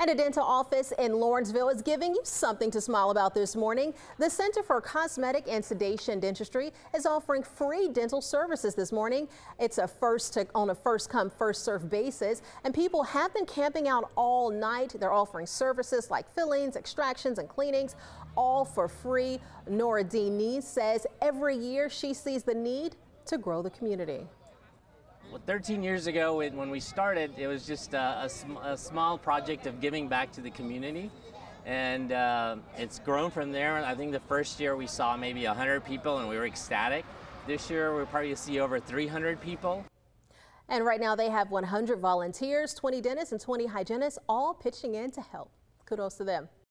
And a dental office in Lawrenceville is giving you something to smile about this morning. The Center for Cosmetic and Sedation Dentistry is offering free dental services this morning. It's a first to, on a first come first serve basis and people have been camping out all night. They're offering services like fillings, extractions and cleanings all for free. Nooredin says every year she sees the need to grow the community. Well, 13 years ago, when we started, it was just a, a, sm a small project of giving back to the community. And uh, it's grown from there. I think the first year we saw maybe 100 people and we were ecstatic. This year we'll probably see over 300 people. And right now they have 100 volunteers, 20 dentists and 20 hygienists all pitching in to help. Kudos to them.